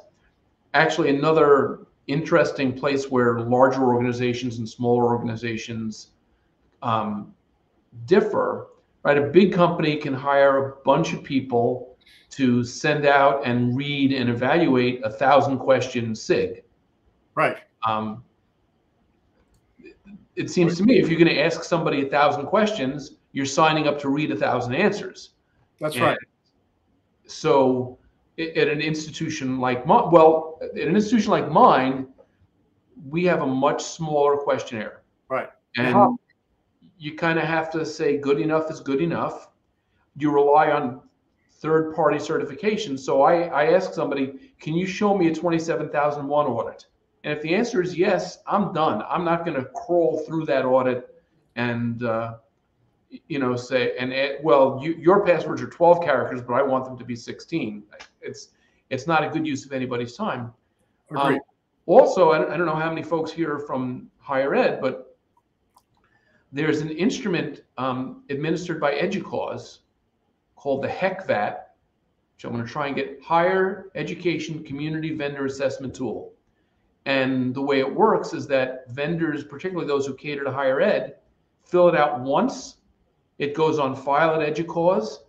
actually another interesting place where larger organizations and smaller organizations um, differ. Right, a big company can hire a bunch of people to send out and read and evaluate a thousand question SIG. Right. Um, it seems to me if you're going to ask somebody a thousand questions, you're signing up to read a thousand answers. That's And right. So, at an institution like mine, well, at an institution like mine, we have a much smaller questionnaire. Right. And How- you kind of have to say good enough is good enough. You rely on third party certification. So I, I ask somebody, can you show me a 27001 audit? And if the answer is yes, I'm done. I'm not going to crawl through that audit and, uh, you know, say, and eh, well, you, your passwords are 12 characters, but I want them to be 16. It's, it's not a good use of anybody's time. Um, also, I don't, I don't know how many folks here are from higher ed, but there's an instrument um, administered by EDUCAUSE called the HECVAT, which I'm going to try and get Higher Education Community Vendor Assessment Tool. And the way it works is that vendors, particularly those who cater to higher ed, fill it out once. It goes on file at EDUCAUSE.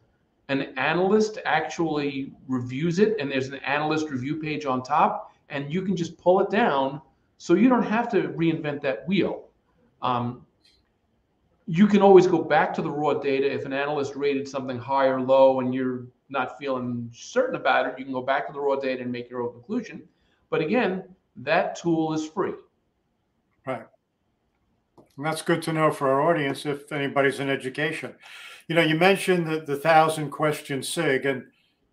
An analyst actually reviews it, and there's an analyst review page on top, and you can just pull it down so you don't have to reinvent that wheel. Um, you can always go back to the raw data if an analyst rated something high or low and you're not feeling certain about it you can go back to the raw data and make your own conclusion but again that tool is free Right. And that's good to know for our audience if anybody's in education. You know, you mentioned the, the thousand question SIG, and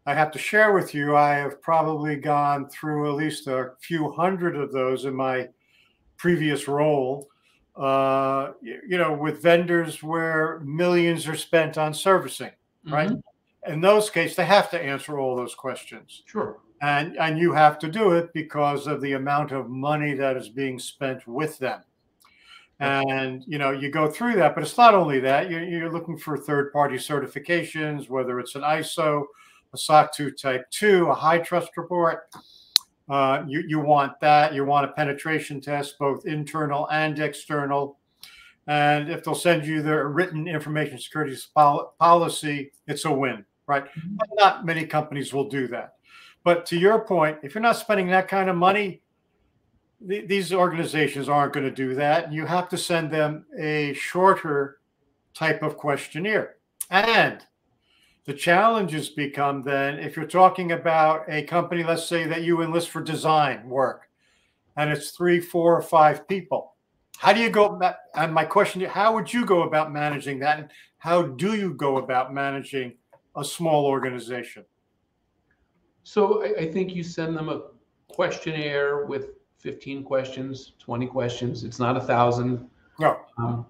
I have to share with you, I have probably gone through at least a few hundred of those in my previous role. Uh, you, know, with vendors where millions are spent on servicing, right? Mhm. In those cases, they have to answer all those questions sure and and you have to do it because of the amount of money that is being spent with them and you know you go through that but it's not only that you're, you're looking for third party certifications whether it's an iso a SOC 2 type 2 a HITRUST report uh, you, you want that you want a penetration test both internal and external. And if they'll send you their written information security pol- policy it's a win right? But not many companies will do that. But to your point, if you're not spending that kind of money, th- these organizations aren't going to do that. You have to send them a shorter type of questionnaire. And the challenges become then if you're talking about a company, let's say that you enlist for design work, and it's three, four, or five people. How do you go? And my question: How would you go about managing that? And how do you go about managing a small organization? so I think you send them a questionnaire with 15 questions 20 questions it's not a thousand. No. um,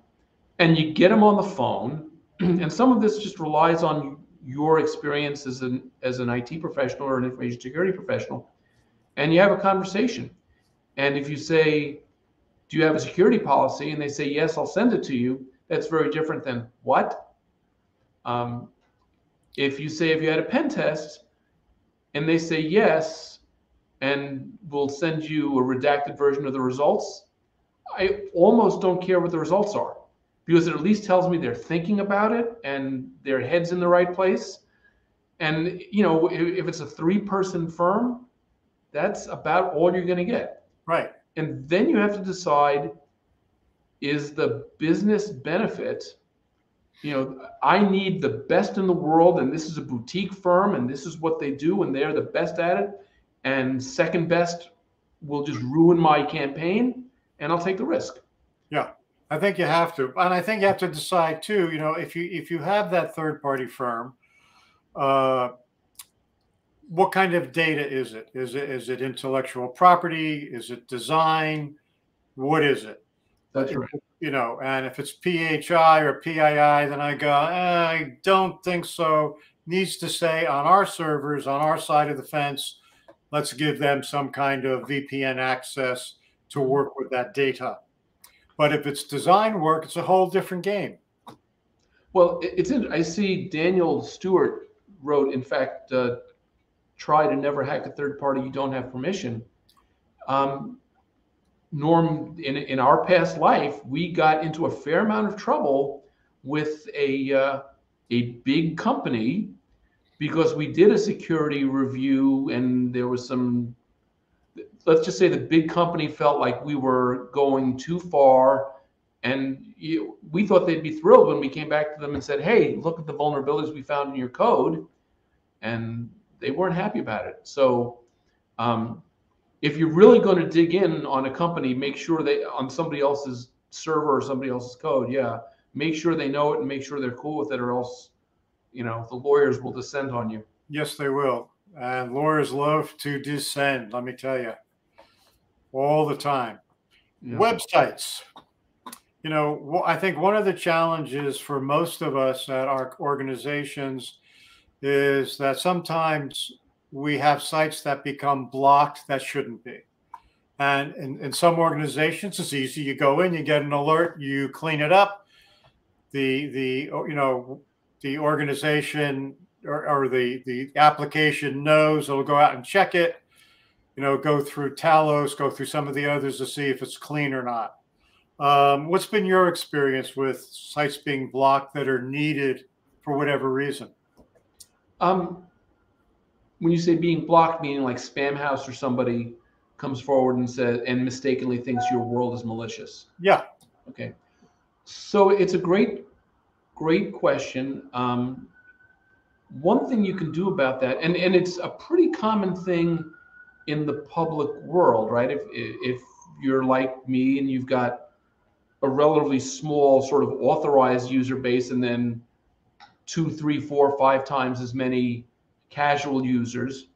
and you get them on the phone and some of this just relies on your experience as an as an IT professional or an information security professional and you have a conversation. And if you say do you have a security policy? and they say yes I'll send it to you that's very different than what? Um, if you say if you had a pen test? and they say yes and we'll send you a redacted version of the results, I almost don't care what the results are because it at least tells me they're thinking about it and their head's in the right place. And you know, if, if it's a three-person firm, that's about all you're going to get. Right. And then you have to decide is the business benefit you know i need the best in the world and this is a boutique firm and this is what they do and they're the best at it and second best will just ruin my campaign and i'll take the risk. Yeah i think you have to and i think you have to decide too you know if you if you have that third party firm uh what kind of data is it? Is it is it intellectual property? Is it design? What is it? That's right. You know, and if it's PHI or PII, then I go, eh, I don't think so. Needs to say on our servers, on our side of the fence, let's give them some kind of VPN access to work with that data. But if it's design work, it's a whole different game. Well, it's in, I see Daniel Stewart wrote, in fact, uh, try to never hack a third party you don't have permission. Um, Norm, in, in our past life, we got into a fair amount of trouble with a, uh, a big company because we did a security review and there was some, let's just say the big company felt like we were going too far. And you, we thought they'd be thrilled when we came back to them and said, hey, look at the vulnerabilities we found in your code. And they weren't happy about it. So, um, if you're really going to dig in on a company, make sure they on somebody else's server or somebody else's code. Yeah, make sure they know it and make sure they're cool with it, or else, you know, the lawyers will descend on you. Yes, they will, and lawyers love to descend. Let me tell you, all the time. Yeah. Websites. You know, I think one of the challenges for most of us at our organizations is that sometimes we have sites that become blocked that shouldn't be. And in, in some organizations, it's easy. You go in, you get an alert, you clean it up. The the you know the organization or, or the the application knows it'll go out and check it. You know, go through Talos, go through some of the others to see if it's clean or not. Um, what's been your experience with sites being blocked that are needed for whatever reason? Um, when you say being blocked, meaning like Spamhaus or somebody comes forward and says and mistakenly thinks your world is malicious. Yeah. Okay. So it's a great, great question. Um, one thing you can do about that, and and it's a pretty common thing in the public world, right? If if you're like me and you've got a relatively small sort of authorized user base, and then two, three, four, five times as many casual users.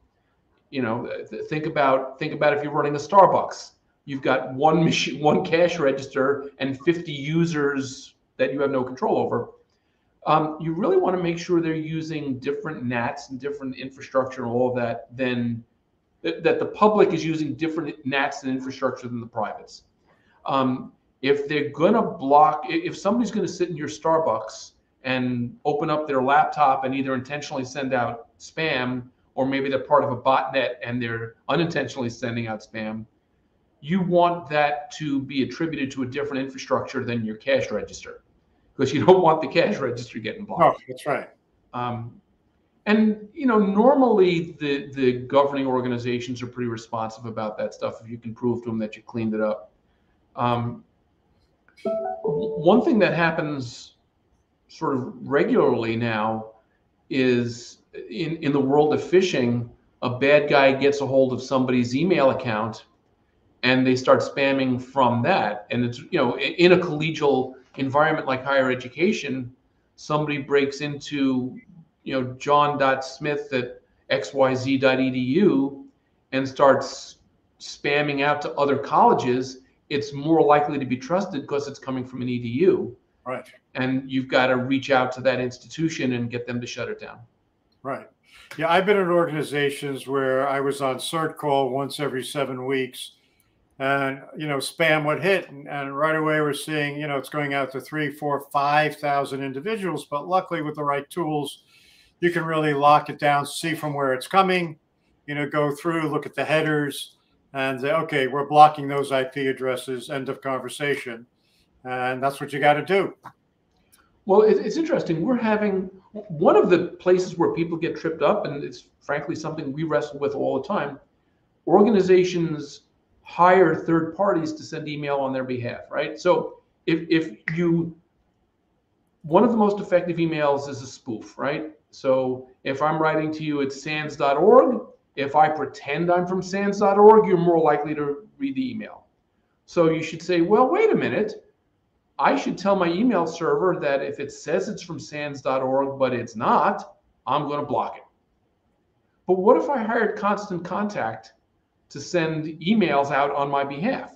You know, think about think about if you're running a Starbucks, you've got one machine, one cash register, and 50 users that you have no control over. Um, you really want to make sure they're using different NATs and different infrastructure and all of that than that the public is using different NATs and infrastructure than the privates. Um, if they're going to block, if somebody's going to sit in your Starbucks and open up their laptop and either intentionally send out spam or maybe they're part of a botnet and they're unintentionally sending out spam, you want that to be attributed to a different infrastructure than your cash register because you don't want the cash register getting blocked. Oh, that's right. Um, and you know, normally the the governing organizations are pretty responsive about that stuff if you can prove to them that you cleaned it up. Um, one thing that happens sort of regularly now is in, in the world of phishing, a bad guy gets a hold of somebody's email account and they start spamming from that. And it's, you know, in a collegial environment like higher education, somebody breaks into, you know, john.smith at xyz.edu and starts spamming out to other colleges, it's more likely to be trusted because it's coming from an EDU. Right and you've got to reach out to that institution and get them to shut it down. Right. Yeah, I've been in organizations where I was on CERT call once every seven weeks, and you know, spam would hit, and, and right away we're seeing, you know, it's going out to three, four, five thousand individuals. But luckily, with the right tools, you can really lock it down, see from where it's coming, you know, go through, look at the headers, and say, okay, we're blocking those IP addresses. End of conversation, and that's what you got to do. Well, it's interesting. We're having one of the places where people get tripped up, and it's frankly something we wrestle with all the time. Organizations hire third parties to send email on their behalf, right? So if if you one of the most effective emails is a spoof, right? So if I'm writing to you at SANS.org, if I pretend I'm from SANS.org, you're more likely to read the email. So you should say, well, wait a minute. I should tell my email server that if it says it's from SANS.org, but it's not, I'm going to block it. But what if I hired Constant Contact to send emails out on my behalf?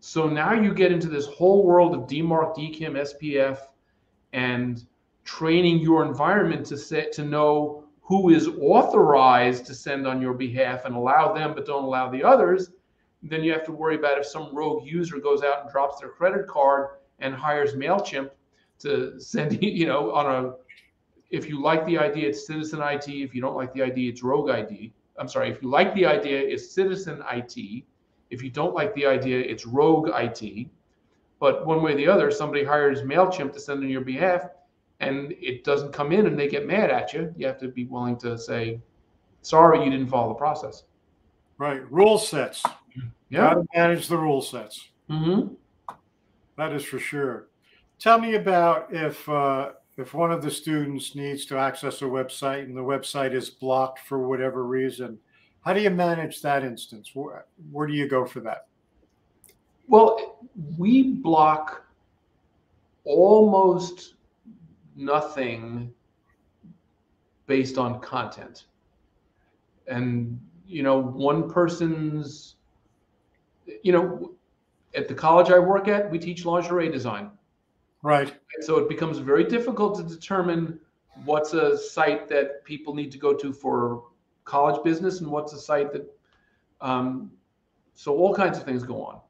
So now you get into this whole world of DMARC, DKIM, SPF, and training your environment to set to know who is authorized to send on your behalf and allow them but don't allow the others then you have to worry about if some rogue user goes out and drops their credit card and hires MailChimp to send you know on a if you like the idea it's citizen it if you don't like the idea it's rogue it i'm sorry if you like the idea it's citizen it if you don't like the idea it's rogue it but one way or the other, somebody hires MailChimp to send on your behalf and it doesn't come in and they get mad at you. You have to be willing to say, sorry, you didn't follow the process. Right. Rule sets. Yeah. How to manage the rule sets. Mm-hmm. That is for sure. Tell me about if uh, if one of the students needs to access a website and the website is blocked for whatever reason. How do you manage that instance? Where, where do you go for that? Well, we block almost nothing based on content. And, you know, one person's, you know, at the college I work at, we teach lingerie design. Right. So it becomes very difficult to determine what's a site that people need to go to for college business and what's a site that, um, so all kinds of things go on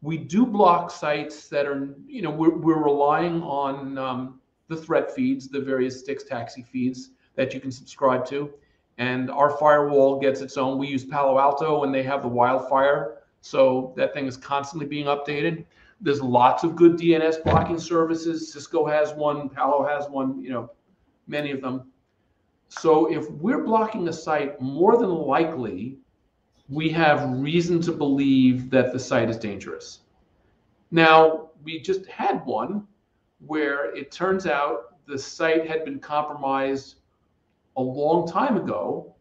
we do block sites that are, you know, we're, we're relying on um, the threat feeds, the various STIX TAXII feeds that you can subscribe to. And our firewall gets its own. We use Palo Alto and they have the WildFire. So that thing is constantly being updated. There's lots of good DNS blocking services. Cisco has one, Palo has one, you know, many of them. So if we're blocking a site, more than likely, we have reason to believe that the site is dangerous. Now, we just had one where it turns out the site had been compromised a long time ago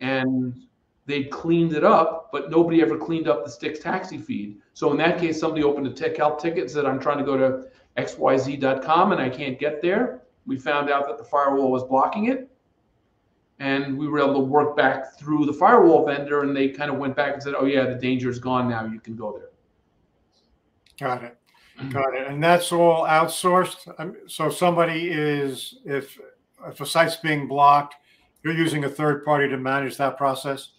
and they cleaned it up, but nobody ever cleaned up the STIX TAXII feed. So in that case, somebody opened a tech help ticket and said, I'm trying to go to xyz.com and I can't get there. We found out that the firewall was blocking it. And we were able to work back through the firewall vendor and they kind of went back and said oh yeah the danger is gone now. You can go there. Got it. Got it. And that's all outsourced? Um, so somebody is if if a site's being blocked you're using a third party to manage that process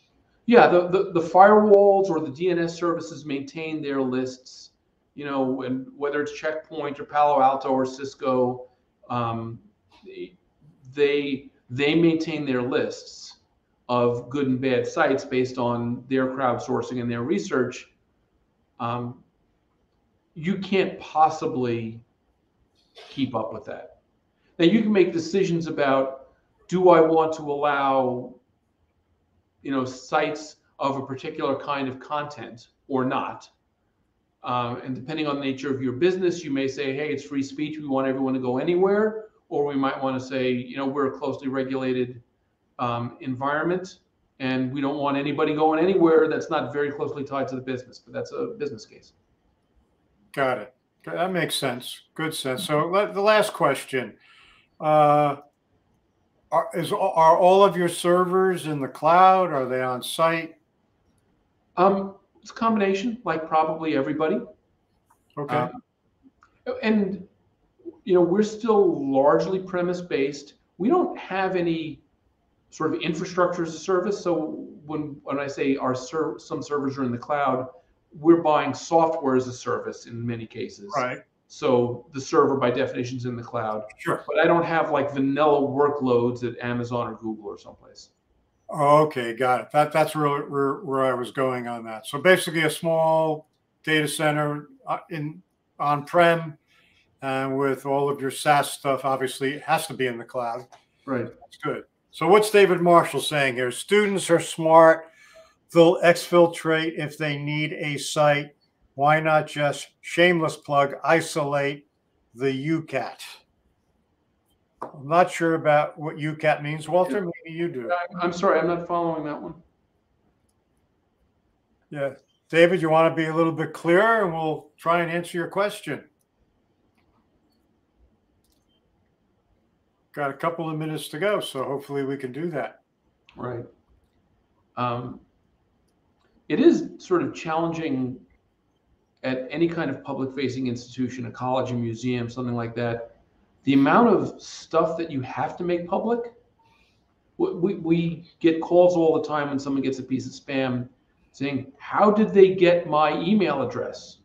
yeah the, the, the firewalls or the dns services maintain their lists you know and whether it's Check Point or palo alto or cisco um, they they maintain their lists of good and bad sites based on their crowdsourcing and their research. Um, you can't possibly keep up with that. Now you can make decisions about do I want to allow you know sites of a particular kind of content or not. Um, and depending on the nature of your business, you may say, hey, it's free speech. We want everyone to go anywhere or we might want to say, you know, we're a closely regulated um, environment and we don't want anybody going anywhere that's not very closely tied to the business, but that's a business case. Got it. That makes sense. Good sense. So the last question. Uh, are, is, are all of your servers in the cloud? Are they on site? Um, it's a combination, like probably everybody. Okay. Um, and you know, we're still largely premise based. We don't have any sort of infrastructure as a service. So when when I say our ser- some servers are in the cloud, we're buying software as a service in many cases. Right. So the server by definition is in the cloud. Sure. But I don't have like vanilla workloads at Amazon or Google or someplace. Okay, got it. That that's where, where where I was going on that. So basically, a small data center uh, in on-prem, and with all of your SaaS stuff, obviously it has to be in the cloud. Right. That's good. So what's David Marshall saying here? Students are smart. They'll exfiltrate if they need a site. Why not just shameless plug isolate the UCAT? I'm not sure about what UCAT means, Walter. Maybe you do. I'm sorry, I'm not following that one. Yeah. David, you want to be a little bit clearer and we'll try and answer your question. Got a couple of minutes to go, so hopefully we can do that. Right. Um, it is sort of challenging at any kind of public facing institution, a college, a museum, something like that, the amount of stuff that you have to make public. We, we get calls all the time when someone gets a piece of spam saying, How did they get my email address?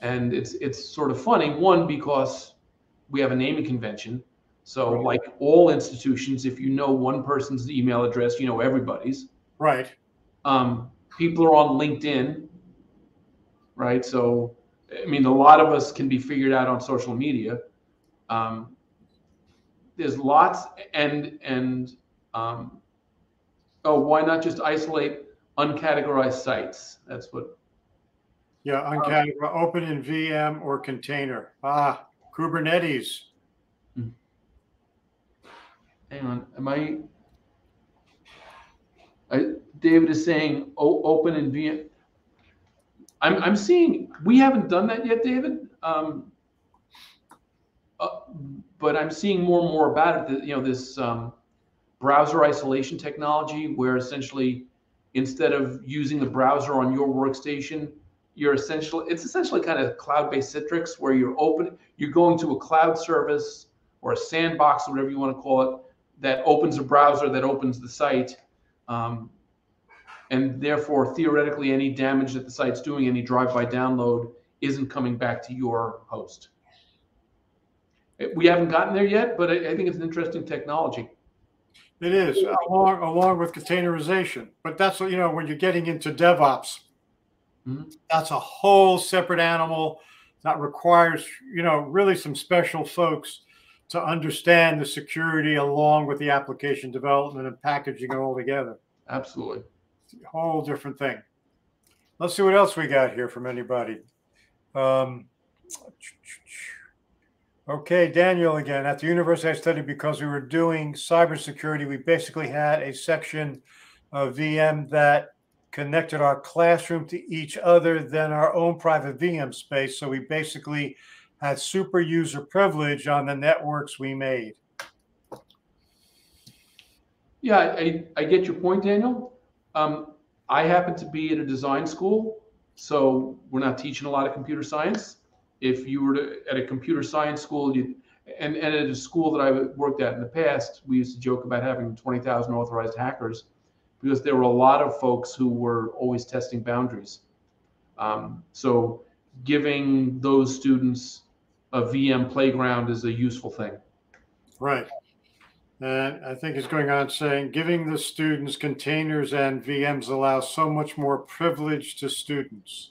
And it's it's sort of funny, one, because we have a naming convention. So, right. like all institutions, if you know one person's email address, you know everybody's. Right. Um, people are on LinkedIn, right? So, I mean, a lot of us can be figured out on social media. Um, there's lots, and and um, oh, why not just isolate uncategorized sites? That's what. Yeah, uncategorized, um, open in VM or container. Ah, Kubernetes. Hang on, am I? I David is saying oh, open in VM. I'm, I'm seeing, we haven't done that yet, David. Um, uh, but I'm seeing more and more about it. You know, this um, browser isolation technology, where essentially instead of using the browser on your workstation, you're essentially it's essentially kind of cloud-based Citrix, where you're open, you're going to a cloud service or a sandbox, or whatever you want to call it, that opens a browser that opens the site. Um, and therefore theoretically any damage that the site's doing, any drive-by download, isn't coming back to your host. We haven't gotten there yet, but I, I think it's an interesting technology. It is along along with containerization, but that's you know when you're getting into DevOps, mm-hmm. that's a whole separate animal that requires you know really some special folks to understand the security along with the application development and packaging it all together. Absolutely whole different thing. Let's see what else we got here from anybody. Um, okay, Daniel again. At the university I studied because we were doing cybersecurity, we basically had a section of VM that connected our classroom to each other than our own private VM space. So we basically had super user privilege on the networks we made. Yeah, I, I get your point, Daniel. Um, I happen to be at a design school, so we're not teaching a lot of computer science. If you were to, at a computer science school, you and, and at a school that I worked at in the past, we used to joke about having 20,000 authorized hackers because there were a lot of folks who were always testing boundaries. Um, so giving those students a VM playground is a useful thing. Right. And I think it's going on saying giving the students containers and VMs allows so much more privilege to students.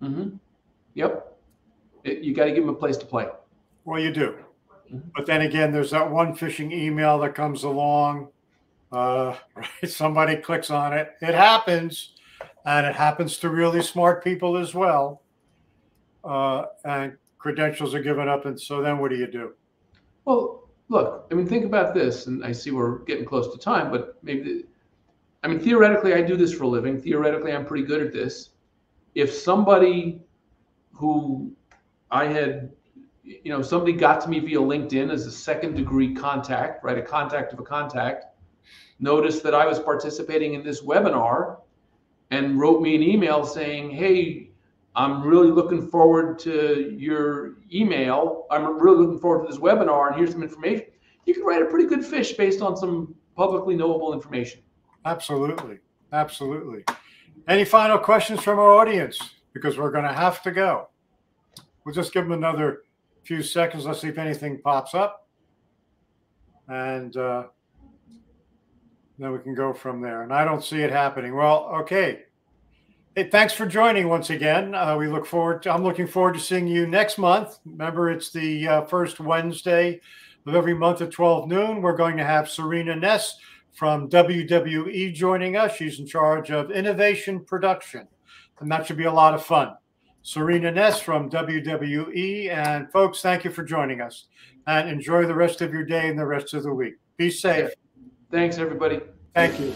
Mm-hmm. Yep. It, you got to give them a place to play. Well, you do. Mm-hmm. But then again, there's that one phishing email that comes along. Uh, right? Somebody clicks on it. It happens. And it happens to really smart people as well. Uh, and credentials are given up. And so then what do you do? Well, look, I mean, think about this, and I see we're getting close to time, but maybe, I mean, theoretically, I do this for a living. Theoretically, I'm pretty good at this. If somebody who I had, you know, somebody got to me via LinkedIn as a second degree contact, right, a contact of a contact, noticed that I was participating in this webinar and wrote me an email saying, hey, I'm really looking forward to your email. I'm really looking forward to this webinar, and here's some information. You can write a pretty good phish based on some publicly knowable information. Absolutely. Absolutely. Any final questions from our audience? Because we're going to have to go. We'll just give them another few seconds. Let's see if anything pops up. And uh, Then we can go from there. And I don't see it happening. Well, okay. Hey, thanks for joining once again. Uh, we look forward to, I'm looking forward to seeing you next month. Remember, it's the uh, first Wednesday of every month at 12 noon. We're going to have Serena Ness from WWE joining us. She's in charge of innovation production, and that should be a lot of fun. Serena Ness from WWE. And folks, thank you for joining us and enjoy the rest of your day and the rest of the week. Be safe. Thanks, everybody. Thank you.